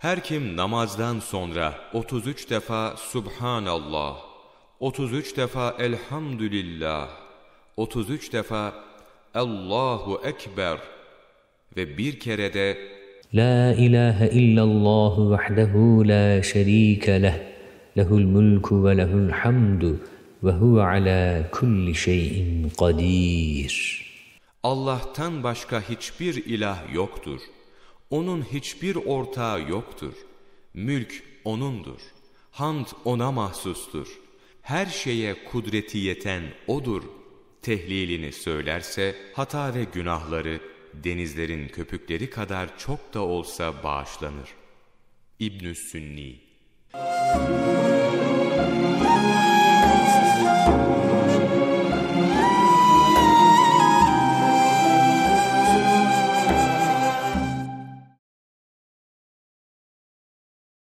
Her kim namazdan sonra 33 defa Subhanallah, 33 defa Elhamdülillah, 33 defa Allahu Ekber ve bir kere de İlahe illallah vahdehu la şerike leh, lehul mulku ve lehul hamdu ve huve ala kulli şeyin kadir. Allah'tan başka hiçbir ilah yoktur. Onun hiçbir ortağı yoktur. Mülk O'nundur. Hamd O'na mahsustur. Her şeye kudreti yeten O'dur. Tehlilini söylerse hata ve günahları denizlerin köpükleri kadar çok da olsa bağışlanır. İbnü Sünni